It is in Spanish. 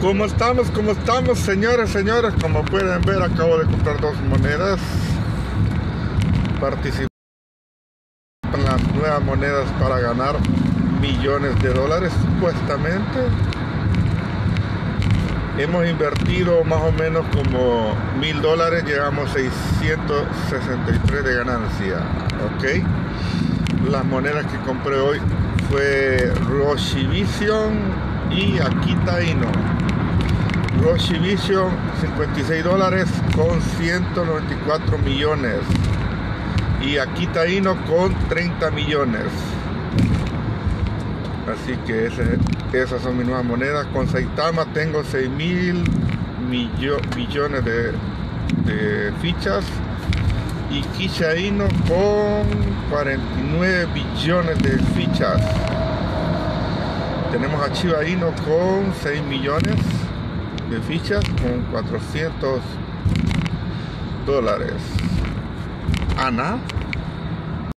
¿Cómo estamos? ¿Cómo estamos, señores, señores? Como pueden ver, acabo de comprar dos monedas. Participar en las nuevas monedas para ganar millones de dólares, supuestamente. Hemos invertido más o menos como mil dólares, llegamos a 663 de ganancia. ¿Ok? Las monedas que compré hoy fue Roshi Vision y Akita Ino. Roshi Vision 56 dólares con 194 millones y Akita Ino con 30 millones. Así que esas son mis nuevas monedas. Con Saitama tengo 6 mil millones de, de fichas y Kisha Ino con 49 billones de fichas. Tenemos a Chiba Ino con 6 millones de fichas con 400 dólares. Ana